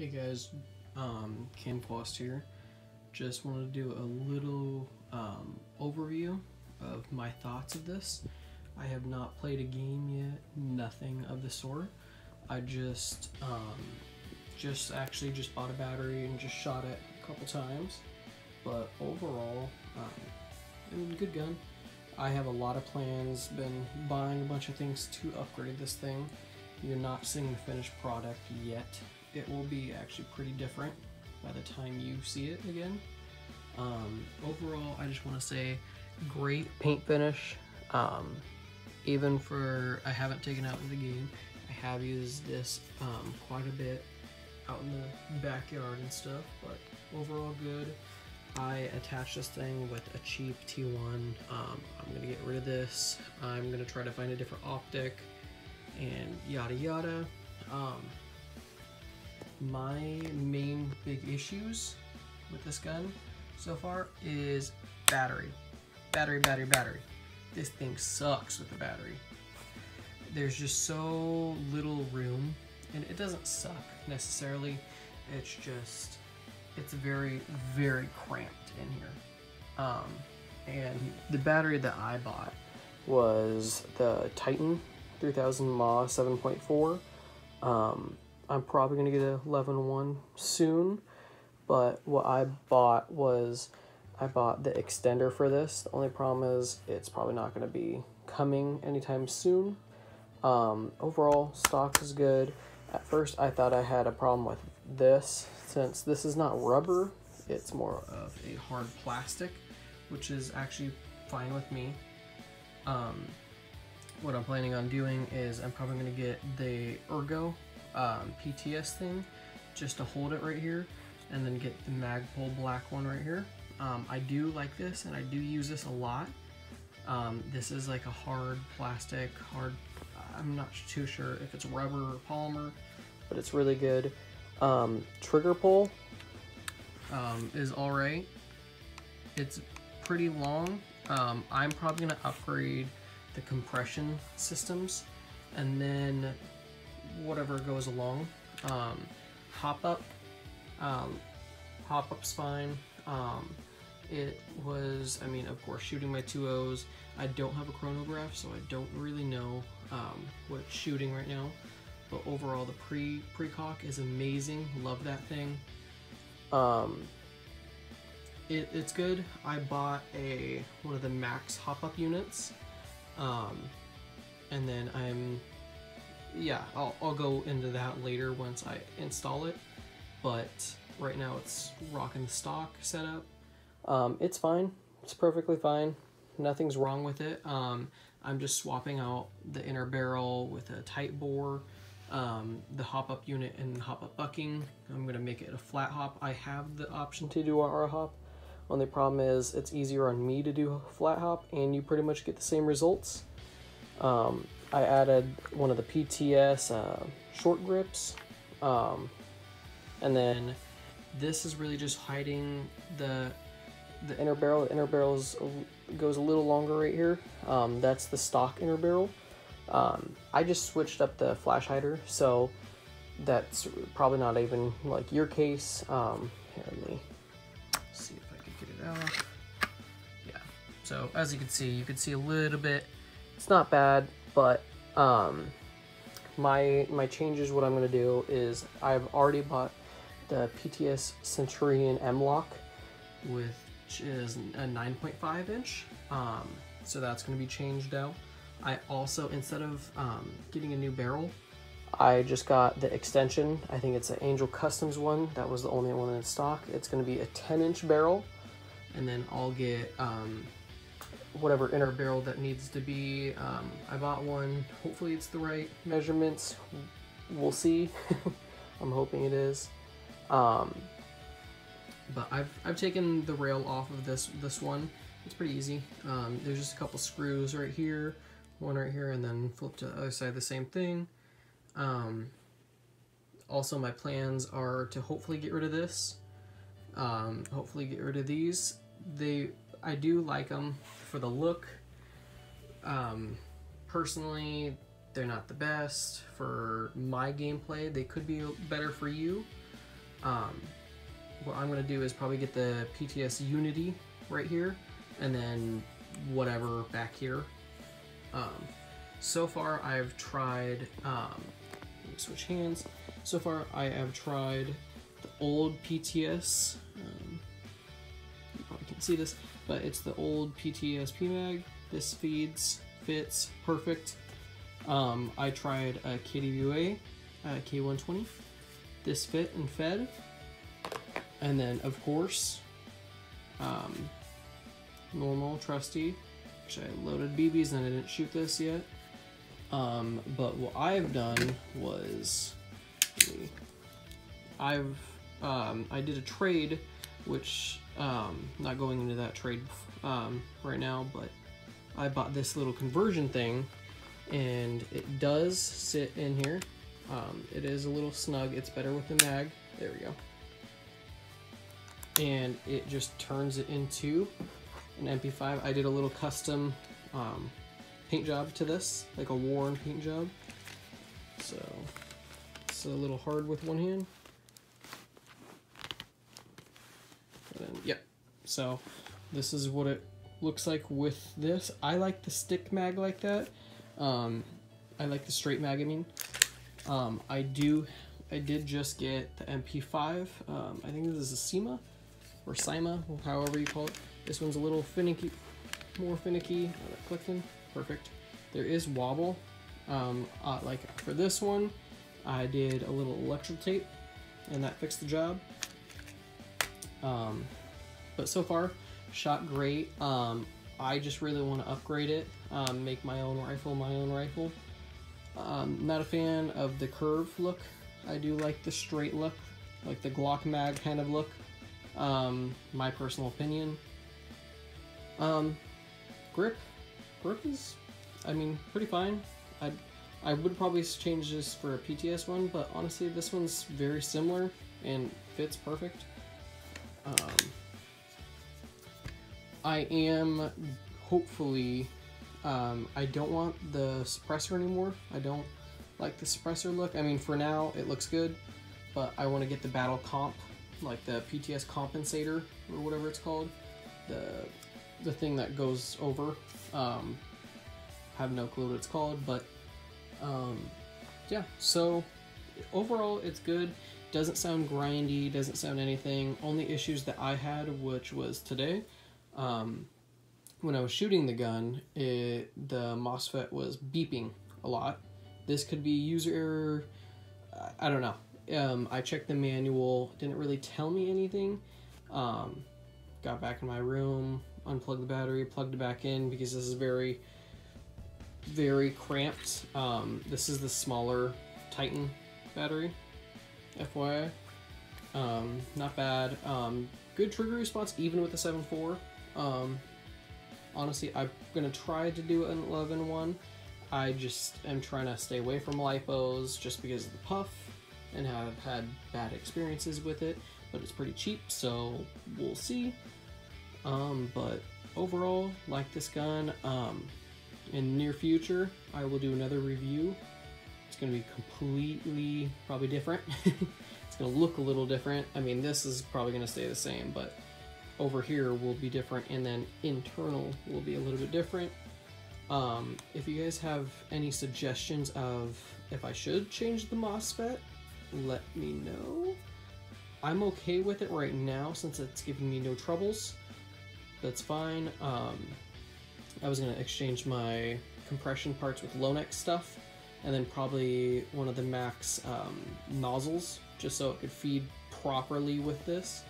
Hey guys, um, Camquast here. Just wanted to do a little um, overview of my thoughts of this. I have not played a game yet, nothing of the sort. I just, um, just actually just bought a battery and just shot it a couple times. But overall, um, I mean, good gun. I have a lot of plans, been buying a bunch of things to upgrade this thing. You're not seeing the finished product yet it will be actually pretty different by the time you see it again. Um, overall, I just want to say great paint finish. Um, even for, I haven't taken out the game, I have used this um, quite a bit out in the backyard and stuff, but overall good. I attached this thing with a cheap T1. Um, I'm to get rid of this. I'm to try to find a different optic and yada yada. Um, my main big issues with this gun so far is battery. Battery, battery, battery. This thing sucks with the battery. There's just so little room, and it doesn't suck necessarily. It's just, it's very, very cramped in here. Um, and the battery that I bought was the Titan 3000 mAh 7.4. Um, I'm probably going to get a 11.1 soon, but what I bought was I bought the extender for this. The only problem is it's probably not going to be coming anytime soon. Um, overall, stock is good. At first, I thought I had a problem with this since this is not rubber, it's more of a hard plastic, which is actually fine with me. Um, what I'm planning on doing is I'm probably going to get the Ergo um, PTS thing just to hold it right here and then get the Magpul black one right here. Um, I do like this and I do use this a lot. Um, this is like a hard plastic, hard, I'm not too sure if it's rubber or polymer, but it's really good. Um, trigger pull um, is alright. It's pretty long. Um, I'm probably going to upgrade the compression systems and then whatever goes along. Um, hop up, um, hop up spine. Um, it was, I mean, of course, shooting my two O's. I don't have a chronograph, so I don't really know um, what it's shooting right now. But overall, the pre precock is amazing. Love that thing. Um, it, it's good. I bought a one of the Maxx hop up units, um, and then I'm yeah, I'll, I'll go into that later once I install it. But right now it's rocking the stock setup. Um, it's fine. It's perfectly fine. Nothing's wrong with it. Um, I'm just swapping out the inner barrel with a tight bore, um, the hop up unit and hop up bucking. I'm gonna make it a flat hop. I have the option to do a hop. Only problem is it's easier on me to do a flat hop and you pretty much get the same results. Um, I added one of the PTS uh, short grips. Um, and then this is really just hiding the the inner barrel. The inner barrel is, goes a little longer right here. Um, that's the stock inner barrel. Um, I just switched up the flash hider, so that's probably not even like your case. Um, here, let me see if I can get it out. Yeah, so as you can see, you can see a little bit. It's not bad but um, my my changes, what I'm to do is I've already bought the PTS Centurion M-Lock, which is a 9.5 inch. Um, so that's to be changed out. I also, instead of um, getting a new barrel, I just got the extension. I think it's an Angel Customs one. That was the only one in stock. It's to be a 10 inch barrel. And then I'll get um, whatever inner barrel that needs to be. Um, I bought one. Hopefully it's the right measurements. We'll see. I'm hoping it is. Um, but I've, I've taken the rail off of this this one. It's pretty easy. Um, there's just a couple screws right here, one right here, and then flip to the other side the same thing. Um, also, my plans are to hopefully get rid of this. Um, hopefully get rid of these. They I do like them for the look. Um, personally, they're not the best for my gameplay. They could be better for you. Um, what I'm gonna do is probably get the PTS Unity right here, and then whatever back here. Um, so far, I've tried. Um, let me switch hands. So far, I have tried the old PTS. Um, see this, but it's the old PTS mag. This feeds, fits, perfect. Um, I tried a KWA uh, K120. This fit and fed. And then, of course, um, normal, trusty, which I loaded BBs and I didn't shoot this yet. Um, but what I've done was, I've, um, I did a trade, which, um, not going into that trade um, right now, but I bought this little conversion thing, and it does sit in here. Um, it is a little snug. It's better with the mag. There we go. And it just turns it into an MP5. I did a little custom um, paint job to this, like a worn paint job. So it's a little hard with one hand. And then, yep. So this is what it looks like with this. I like the stick mag like that. Um, I like the straight mag, I mean. Um, I do, I did just get the MP5. Um, I think this is a SEMA or SIMA, however you call it. This one's a little finicky, more finicky. Uh, clicking, perfect. There is wobble. Um, uh, like for this one, I did a little electrical tape, and that fixed the job. Um, but so far, shot great. Um, I just really want to upgrade it, um, make my own rifle, my own rifle. Um, not a fan of the curve look. I do like the straight look, like the Glock mag kind of look. Um, my personal opinion. Um, grip, grip is, I mean, pretty fine. I, I would probably change this for a PTS one, but honestly, this one's very similar and fits perfect. Um, I am hopefully um, I don't want the suppressor anymore. I don't like the suppressor look. I mean, for now, it looks good, but I want to get the battle comp, like the PTS compensator, or whatever it's called. The, the thing that goes over. Um, have no clue what it's called, but um, yeah, so overall, it's good. Doesn't sound grindy, doesn't sound anything. Only issues that I had, which was today, um, when I was shooting the gun, it, the MOSFET was beeping a lot. This could be user error. I don't know. Um, I checked the manual, didn't really tell me anything. Um, got back in my room, unplugged the battery, plugged it back in because this is very, very cramped. Um, this is the smaller Titan battery, FYI. Um, not bad. Um, good trigger response even with the 7.4. Um, honestly, I'm gonna try to do an 11 one. I just am trying to stay away from lipos just because of the puff and have had bad experiences with it. But it's pretty cheap, so we'll see. Um, but overall, like this gun. Um, in near future, I will do another review. It's gonna be completely probably different. it's gonna look a little different. I mean, this is probably gonna stay the same, but over here will be different and then internal will be a little bit different. Um, if you guys have any suggestions of if I should change the MOSFET, let me know. I'm okay with it right now since it's giving me no troubles. That's fine. Um, I was going to exchange my compression parts with Lonex stuff and then probably one of the Maxx um, nozzles just so it could feed properly with this.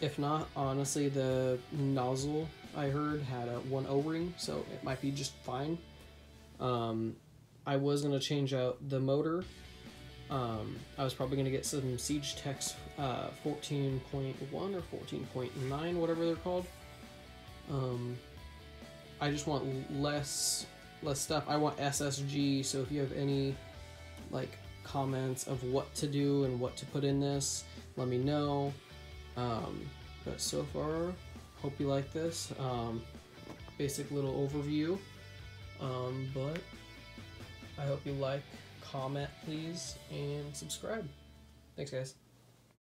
If not, honestly, the nozzle I heard had a one O-ring, so it might be just fine. Um, I was gonna change out the motor. Um, I was probably gonna get some SiegeTeks uh, 14.1 or 14.9, whatever they're called. Um, I just want less less stuff. I want SSG. So if you have any like comments of what to do and what to put in this, let me know. Um, but so far, hope you like this. Um, basic little overview. Um, but I hope you like, comment, please, and subscribe. Thanks, guys.